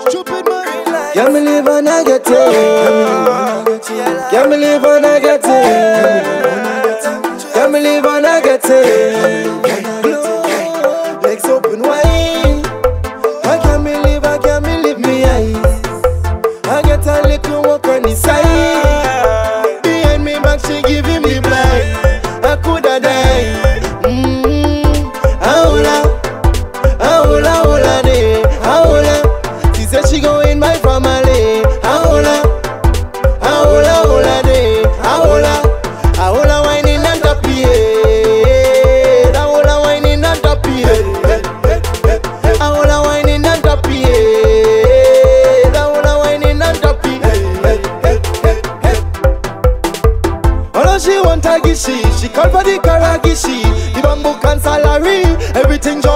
Stupid money Can't believe I negative Can't believe I negative know she want a gishy. She call for the karagishi, the bamboo can salary, everything just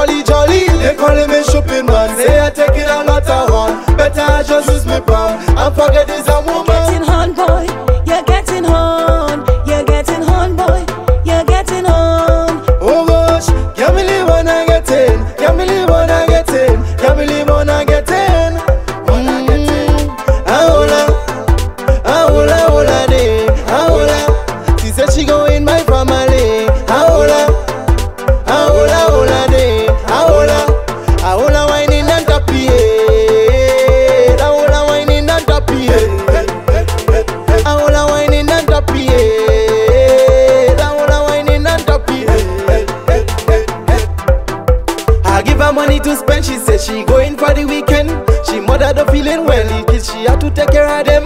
give her money to spend. She said she going for the weekend. She mother the feeling well, kids she had to take care of them.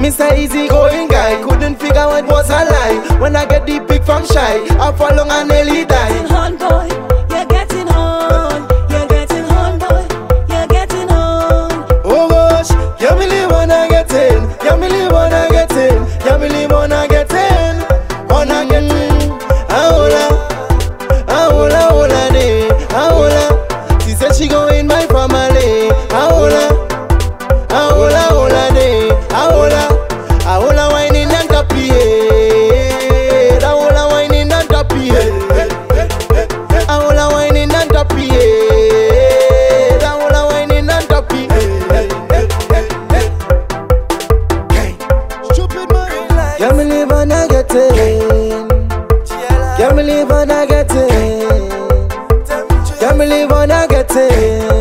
Mr. Easy going guy couldn't figure out what was a lie. When I get the big from shy, I follow and nearly die. get. Can't believe I'm not getting. Can't believe I'm not getting.